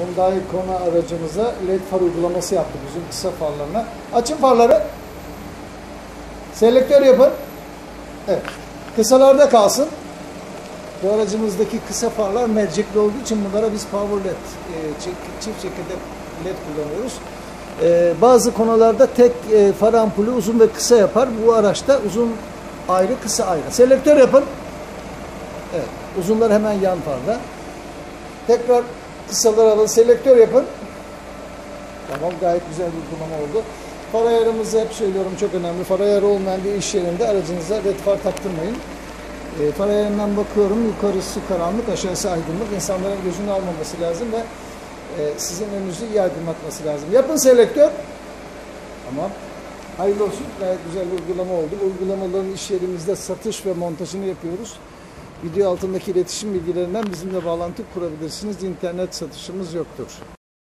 Hyundai Kona aracımıza led far uygulaması yaptık uzun kısa farlarına. Açın farları. Selektör yapın. Evet. Kısalarda kalsın. Bu aracımızdaki kısa farlar mercekli olduğu için bunlara biz power led, e, çift- çekirdek led kullanıyoruz. E, bazı konularda tek e, far ampulü uzun ve kısa yapar. Bu araçta uzun ayrı, kısa ayrı. Selektör yapın. Evet. Uzunlar hemen yan farda. Tekrar kısaları alın. Selektör yapın. Tamam gayet güzel bir uygulama oldu. Far ayarımızı hep söylüyorum çok önemli. Far ayarı olmayan bir iş yerinde aracınıza red far taktırmayın. E, far ayarından bakıyorum yukarısı karanlık aşağısı aydınlık. İnsanların gözünü almaması lazım ve e, sizin önünüzü iyi aydınlatması lazım. Yapın selektör. Tamam. Hayırlı olsun. Gayet güzel bir uygulama oldu. Uygulamaların iş yerimizde satış ve montajını yapıyoruz. Video altındaki iletişim bilgilerinden bizimle bağlantı kurabilirsiniz. İnternet satışımız yoktur.